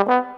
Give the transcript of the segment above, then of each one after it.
Mm-hmm.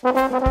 Study